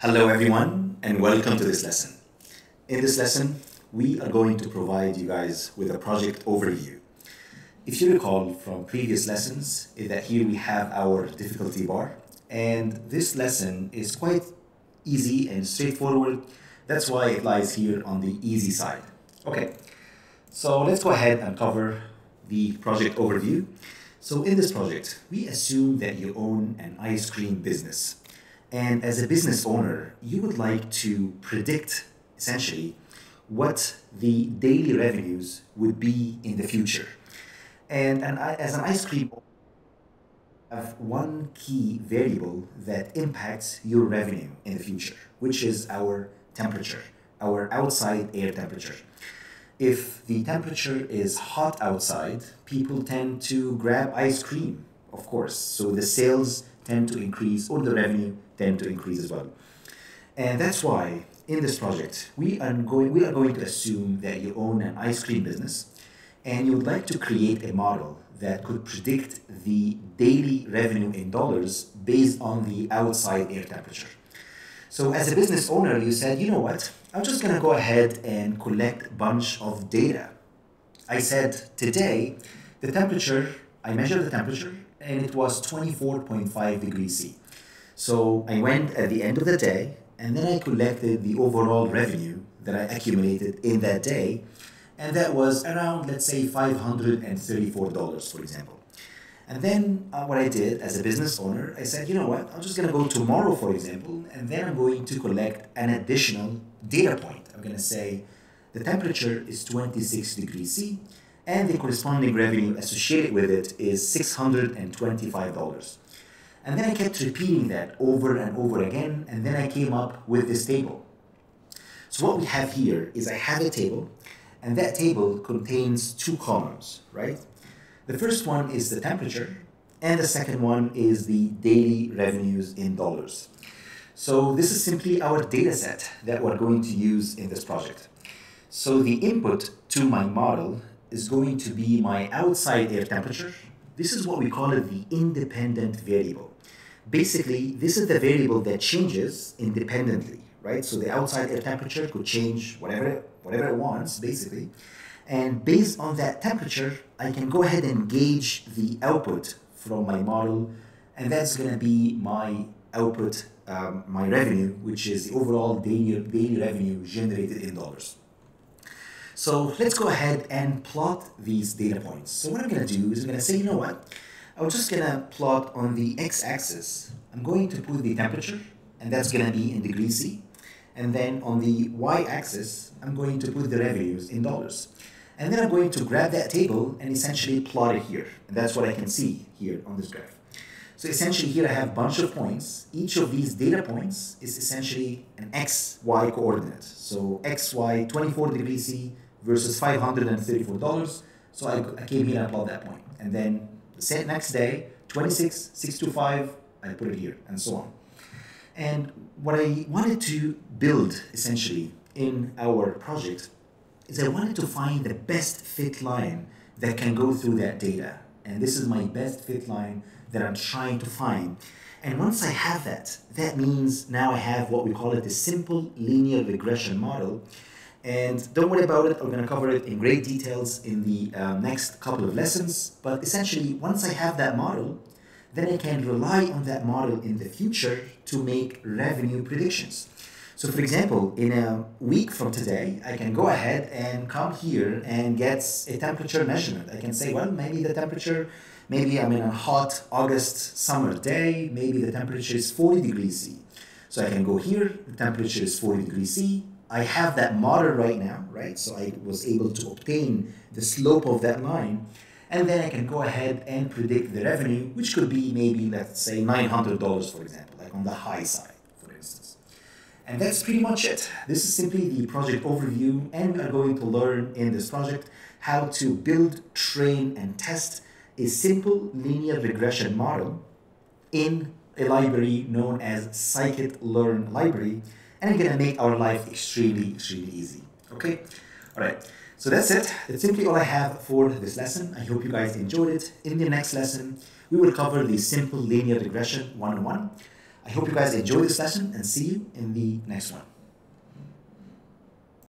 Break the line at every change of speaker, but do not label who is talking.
Hello everyone and welcome to this lesson. In this lesson, we are going to provide you guys with a project overview. If you recall from previous lessons, is that here we have our difficulty bar and this lesson is quite easy and straightforward. That's why it lies here on the easy side. Okay, so let's go ahead and cover the project overview. So in this project, we assume that you own an ice cream business. And as a business owner, you would like to predict essentially what the daily revenues would be in the future. And, and I, as an ice cream have one key variable that impacts your revenue in the future, which is our temperature, our outside air temperature. If the temperature is hot outside, people tend to grab ice cream, of course. So the sales tend to increase or the revenue tend to increase as well. And that's why in this project, we are going, we are going to assume that you own an ice cream business and you would like to create a model that could predict the daily revenue in dollars based on the outside air temperature. So as a business owner, you said, you know what, I'm just gonna go ahead and collect a bunch of data. I said, today, the temperature, I measured the temperature and it was 24.5 degrees C. So I went at the end of the day and then I collected the overall revenue that I accumulated in that day. And that was around, let's say, $534, for example. And then uh, what I did as a business owner, I said, you know what, I'm just going to go tomorrow, for example, and then I'm going to collect an additional data point. I'm going to say the temperature is 26 degrees C, and the corresponding revenue associated with it is $625. And then I kept repeating that over and over again, and then I came up with this table. So what we have here is I have a table, and that table contains two columns, right? The first one is the temperature, and the second one is the daily revenues in dollars. So this is simply our data set that we're going to use in this project. So the input to my model is going to be my outside air temperature. This is what we call it the independent variable basically, this is the variable that changes independently, right? So the outside air temperature could change whatever, whatever it wants, basically. And based on that temperature, I can go ahead and gauge the output from my model, and that's going to be my output, um, my revenue, which is the overall daily, daily revenue generated in dollars. So let's go ahead and plot these data points. So what I'm going to do is I'm going to say, you know what? I'm just gonna plot on the x-axis. I'm going to put the temperature, and that's gonna be in degrees C. And then on the y-axis, I'm going to put the revenues in dollars. And then I'm going to grab that table and essentially plot it here. And that's what I can see here on this graph. So essentially here I have a bunch of points. Each of these data points is essentially an x, y coordinate. So x, y, 24 degrees C versus $534. So I, I came here and plot that point. And then the next day, 26, 625, I put it here, and so on. And what I wanted to build essentially in our project is I wanted to find the best fit line that can go through that data. And this is my best fit line that I'm trying to find. And once I have that, that means now I have what we call it the simple linear regression model and don't worry about it, I'm going to cover it in great details in the uh, next couple of lessons. But essentially, once I have that model, then I can rely on that model in the future to make revenue predictions. So for example, in a week from today, I can go ahead and come here and get a temperature measurement. I can say, well, maybe the temperature, maybe I'm in a hot August summer day, maybe the temperature is 40 degrees C. So I can go here, the temperature is 40 degrees C, I have that model right now, right? So I was able to obtain the slope of that line. And then I can go ahead and predict the revenue, which could be maybe, let's say, $900, for example, like on the high side, for instance. And that's pretty much it. This is simply the project overview, and we are going to learn in this project how to build, train, and test a simple linear regression model in a library known as scikit-learn library and it's gonna make our life extremely, extremely easy. Okay? All right. So that's it. That's simply all I have for this lesson. I hope you guys enjoyed it. In the next lesson, we will cover the simple linear regression one-on-one. I hope you guys enjoy this lesson and see you in the next one.